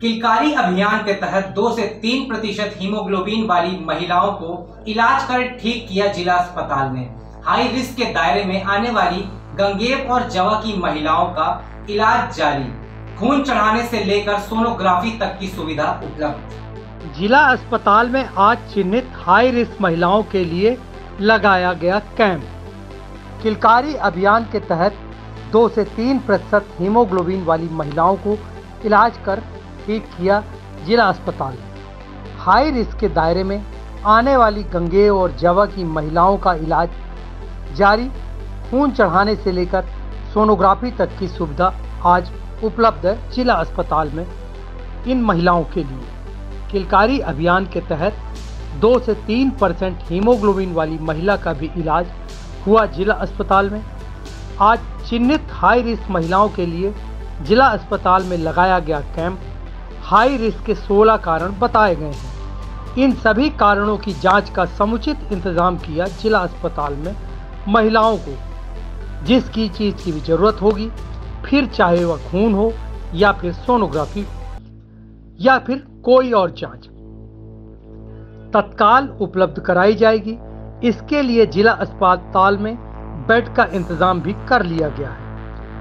किलकारी अभियान के तहत दो से तीन प्रतिशत हीमोग्लोबिन वाली महिलाओं को इलाज कर ठीक किया जिला अस्पताल ने। हाई रिस्क के दायरे में आने वाली गंगेप और जवा की महिलाओं का इलाज जारी। खून चढ़ाने से लेकर सोनोग्राफी तक की सुविधा उपलब्ध। जिला अस्पताल में आज चिन्हित हाई रिस्क महिलाओं के लिए लगाया गया कैंप। किलकारी अभियान के तहत दो से तीन प्रतिशत हीमोग्लोबिन वाली महिलाओं को इलाज कर ठीक किया जिला अस्पताल। हाई रिस्क के दायरे में आने वाली गंगे और जवा की महिलाओं का इलाज जारी, खून चढ़ाने से लेकर सोनोग्राफी तक की सुविधा आज उपलब्ध है जिला अस्पताल में इन महिलाओं के लिए। किलकारी अभियान के तहत दो से तीन परसेंट हीमोग्लोबिन वाली महिला का भी इलाज हुआ जिला अस्पताल में। आज चिन्हित हाई रिस्क महिलाओं के लिए जिला अस्पताल में लगाया गया कैंप हाई रिस्क के 16 कारण बताए गए हैं। इन सभी कारणों की जाँच का समुचित इंतज़ाम किया जिला अस्पताल में महिलाओं को। जिसकी चीज़ की भी ज़रूरत होगी, फिर चाहे वह खून हो या फिर सोनोग्राफी या फिर कोई और जाँच। तत्काल उपलब्ध कराई जाएगी। इसके लिए जिला अस्पताल में बेड का इंतज़ाम भी कर लिया गया है।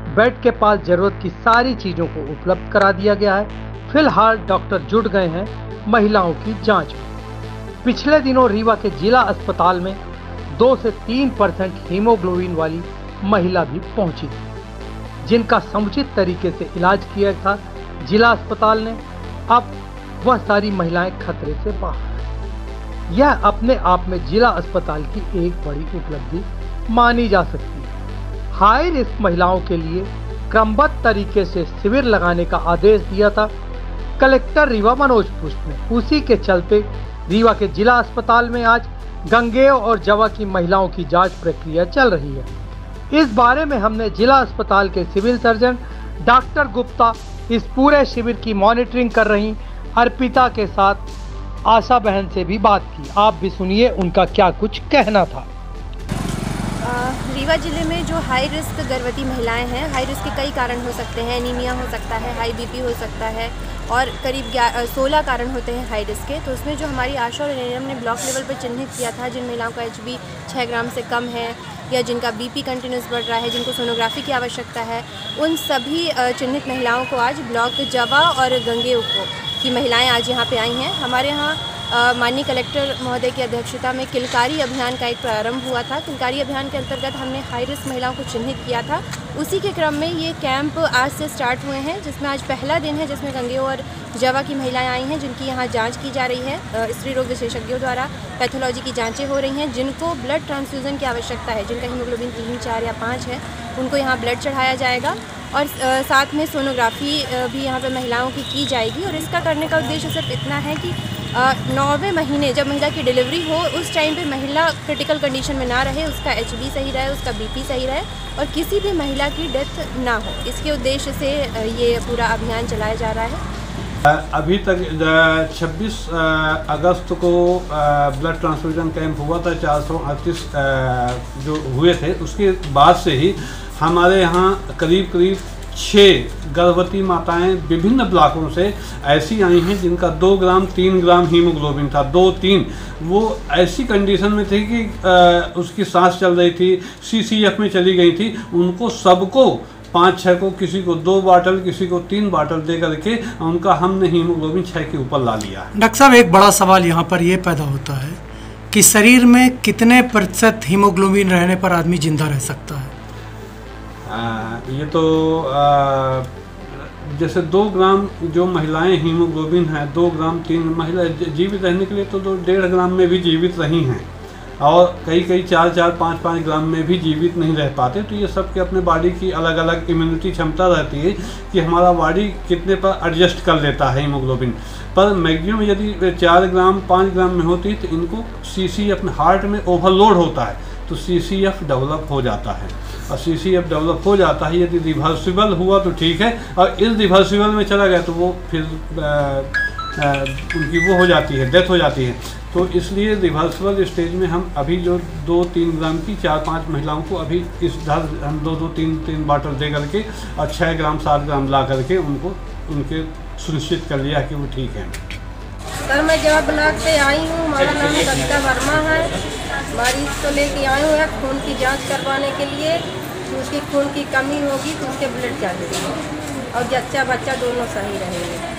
बेड के पास ज़रूरत की सारी चीज़ों को उपलब्ध करा दिया गया है। फ़िलहाल डॉक्टर जुट गए हैं महिलाओं की जाँच में। पिछले दिनों रीवा के जिला अस्पताल में दो से तीन परसेंट हीमोग्लोबिन वाली महिला भी पहुँची थी, जिनका समुचित तरीके से इलाज किया था। जिला अस्पताल ने अब वह सारी महिलाएँ खतरे से बाहर यह अपने आप में जिला अस्पताल की एक बड़ी उपलब्धि मानी जा सकती है। हाई रिस्क महिलाओं के लिए क्रमबद्ध तरीके से शिविर लगाने का आदेश दिया था। कलेक्टर रीवा मनोज पुष्प ने उसी के चलते रीवा के जिला अस्पताल में आज गंगेय और जवा की महिलाओं की जाँच प्रक्रिया चल रही है। इस बारे में हमने जिला अस्पताल के सिविल सर्जन डॉक्टर गुप्ता इस पूरे शिविर की मॉनिटरिंग कर रही, अर्पिता के साथ आशा बहन से भी बात की। आप भी सुनिए उनका क्या कुछ कहना था। रीवा ज़िले में जो हाई रिस्क गर्भवती महिलाएँ हैं हाई रिस्क के कई कारण हो सकते हैं एनीमिया हो सकता है हाई बीपी हो सकता है और करीब सोलह कारण होते हैं हाई रिस्क के। तो उसमें जो हमारी आशा और एन ने ब्लॉक लेवल पर चिन्हित किया था, जिन महिलाओं का एच बी छः ग्राम से कम है या जिनका बीपी कंटिन्यूस बढ़ रहा है, जिनको सोनोग्राफी की आवश्यकता है, उन सभी चिन्हित महिलाओं को आज ब्लॉक जवा और गंगे की महिलाएँ आज यहाँ पे आई हैं। हमारे यहाँ माननीय कलेक्टर महोदय की अध्यक्षता में किलकारी अभियान का एक प्रारंभ हुआ था। किलकारी अभियान के अंतर्गत हमने हाई रिस्क महिलाओं को चिन्हित किया था। उसी के क्रम में ये कैंप आज से स्टार्ट हुए हैं, जिसमें आज पहला दिन है जिसमें गंगे और जवा की महिलाएँ आई हैं, जिनकी यहाँ जाँच की जा रही है। स्त्री रोग विशेषज्ञों द्वारा पैथोलॉजी की जांचें हो रही हैं, जिनको ब्लड ट्रांसफ्यूज़न की आवश्यकता है, जिनका हीमोग्लोबिन तीन, चार या पाँच है, उनको यहाँ ब्लड चढ़ाया जाएगा। और साथ में सोनोग्राफी भी यहाँ पर महिलाओं की की जाएगी। और इसका करने का उद्देश्य सिर्फ़ इतना है कि नौवें महीने जब महिला की डिलीवरी हो, उस टाइम पे महिला क्रिटिकल कंडीशन में ना रहे, उसका एच सही रहे, उसका बीपी सही रहे और किसी भी महिला की डेथ ना हो। इसके उद्देश्य से ये पूरा अभियान चलाया जा रहा है। अभी तक 26 अगस्त को ब्लड ट्रांसफ्यूजन कैंप हुआ था, चार सौ अड़तीस जो हुए थे, उसके बाद से ही हमारे यहाँ करीब करीब छः गर्भवती माताएँ विभिन्न ब्लॉकों से ऐसी आई हैं जिनका दो ग्राम तीन ग्राम हीमोग्लोबिन था। दो तीन। वो ऐसी कंडीशन में थी कि आ, उसकी सांस चल रही थी सीसीएफ में चली गई थी। उनको सबको पाँच छः को किसी को दो बाटल किसी को तीन बाटल दे करके उनका हमने हीमोग्लोबिन छः के ऊपर ला लिया डॉक्टर साहब एक बड़ा सवाल यहाँ पर ये पैदा होता है कि शरीर में कितने प्रतिशत हीमोग्लोबिन रहने पर आदमी ज़िंदा रह सकता है? ये तो आ, जैसे दो ग्राम जो महिलाएँ हीमोग्लोबिन है दो ग्राम तीन महिला जीवित रहने के लिए तो दो डेढ़ ग्राम में भी जीवित रही हैं। और कई कई चार चार पाँच पाँच ग्राम में भी जीवित नहीं रह पाते तो ये सब के अपने बॉडी की अलग अलग इम्यूनिटी क्षमता रहती है कि हमारा बॉडी कितने पर एडजस्ट कर लेता है हीमोग्लोबिन। पर मैक्सिमम यदि चार ग्राम पाँच ग्राम में होती तो इनको सी अपने हार्ट में ओवरलोड होता है तो सीसीएफ डेवलप हो जाता है। और सी एफ़ डेवलप हो जाता है, यदि रिवर्सिबल हुआ तो ठीक है, और इस रिवर्सिबल में चला गया तो वो फिर उनकी वो हो जाती है डेथ हो जाती है। तो इसलिए रिवर्सिबल स्टेज में हम अभी जो दो तीन ग्राम की, चार पाँच महिलाओं को अभी इस ढाल हम दो दो, तीन तीन बाटल दे करके और छः ग्राम, सात ग्राम ला करके उनको, उनके सुनिश्चित कर लिया कि वो ठीक है। सर, मैं जब ब्लॉक से आई हूँ। हमारा नाम कविता वर्मा है। मरीज़ को लेके आई हूँ, खून की जाँच करवाने के लिए। तो उसकी खून की कमी होगी तो उसके ब्लड चाहिए और जच्चा बच्चा दोनों सही रहेंगे।